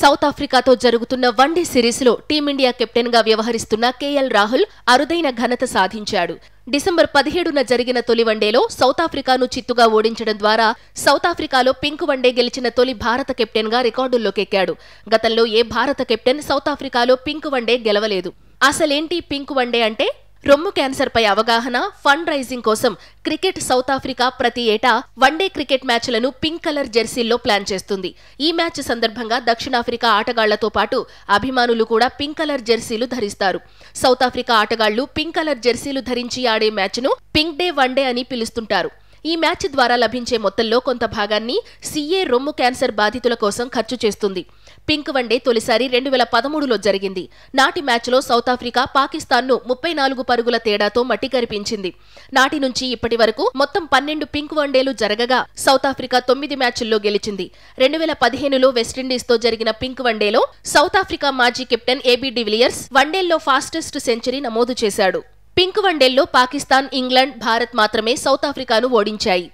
South ఆఫ్రికాతో జరుగుతున్న one day సిరీస్లో team India కెప్టెన్గా వ్యవహరిస్తున్న కేఎల్ రాహుల్ అరుదైన ఘనత సాధించాడు. డిసెంబర్ పదిహేడున జరిగిన తొలి వన్డేలో సౌత్ ఆఫ్రికాను చిత్తుగా ఓడించడం ద్వారా సౌత్ ఆఫ్రికాలో పింక్ వన్డే గెలిచిన తొలి భారత కెప్టెన్గా రికార్డుల్లోకెక్కాడు. గతంలో ఏ భారత కెప్టెన్ సౌత్ ఆఫ్రికాలో పింక్ వన్డే గెలవలేదు. అసలేంటి పింక్ వన్డే అంటే రొమ్ము క్యాన్సర్పై అవగాహన ఫండ్ రైజింగ్ కోసం క్రికెట్ సౌత్ ఆఫ్రికా ప్రతి ఏటా వన్డే క్రికెట్ మ్యాచ్లను పింక్ కలర్ జెర్సీల్లో ప్లాన్ చేస్తుంది. ఈ మ్యాచ్ సందర్భంగా దక్షిణాఫ్రికా ఆటగాళ్ళతో పాటు అభిమానులు కూడా పింక్ కలర్ జెర్సీలు ధరిస్తారు. సౌత్ ఆఫ్రికా ఆటగాళ్ళు పింక్ కలర్ జెర్సీలు ధరించి ఆడే మ్యాచ్ను పింక్ డే వన్డే అని పిలుస్తుంటారు. ఈ మ్యాచ్ ద్వారా లభించే మొత్తంలో కొంత భాగాన్ని సీఏ రొమ్ము క్యాన్సర్ బాధితుల కోసం ఖర్చు చేస్తుంది. పింక్ వన్డే తొలిసారి రెండు వేల పదమూడులో జరిగింది. నాటి మ్యాచ్లో సౌత్ ఆఫ్రికా పాకిస్తాన్ను ముప్పై నాలుగు పరుగుల తేడాతో మట్టి కరిపించింది. నాటి నుంచి ఇప్పటి వరకు మొత్తం పన్నెండు పింక్ వన్డేలు జరగగా సౌత్ ఆఫ్రికా తొమ్మిది మ్యాచ్ల్లో గెలిచింది. రెండు వేల పదిహేనులో వెస్టిండీస్తో జరిగిన పింక్ వన్డేలో సౌత్ ఆఫ్రికా మాజీ కెప్టెన్ ఏబీ డివిలియర్స్ వన్డేల్లో ఫాస్టెస్ట్ సెంచరీ నమోదు చేశాడు. పింక్ వన్డేల్లో పాకిస్తాన్ ఇంగ్లాండ్ భారత్ మాత్రమే సౌత్ ఆఫ్రికాను ఓడించాయి.